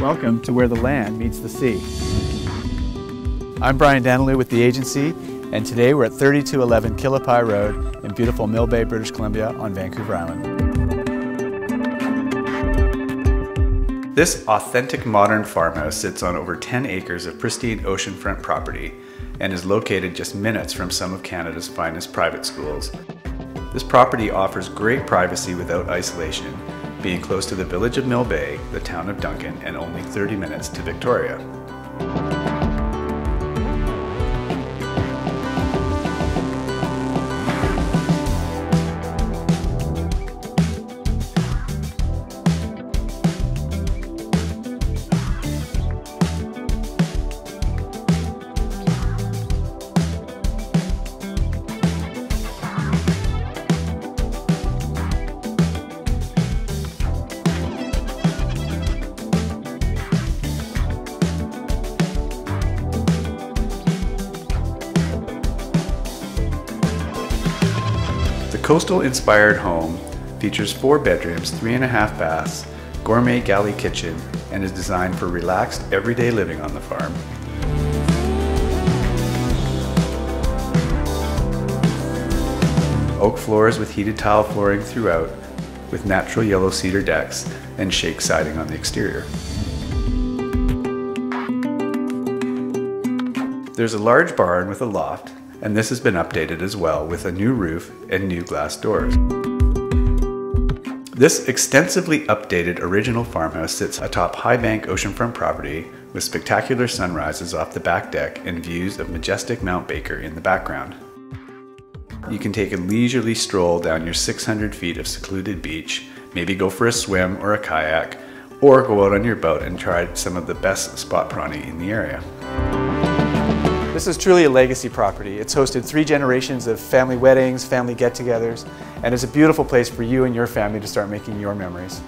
Welcome to where the land meets the sea. I'm Brian Danyliw with the agency, and today we're at 3211 Kilipi Road in beautiful Mill Bay, British Columbia on Vancouver Island. This authentic modern farmhouse sits on over 10 acres of pristine oceanfront property and is located just minutes from some of Canada's finest private schools. This property offers great privacy without isolation, being close to the village of Mill Bay, the town of Duncan, and only 30 minutes to Victoria. The coastal-inspired home features four bedrooms, three and a half baths, gourmet galley kitchen, and is designed for relaxed, everyday living on the farm. Oak floors with heated tile flooring throughout, with natural yellow cedar decks and shake siding on the exterior. There's a large barn with a loft, and this has been updated as well with a new roof and new glass doors. This extensively updated original farmhouse sits atop High Bank oceanfront property with spectacular sunrises off the back deck and views of majestic Mount Baker in the background. You can take a leisurely stroll down your 600 feet of secluded beach, maybe go for a swim or a kayak, or go out on your boat and try some of the best spot prawning in the area. This is truly a legacy property. It's hosted three generations of family weddings, family get-togethers, and it's a beautiful place for you and your family to start making your memories.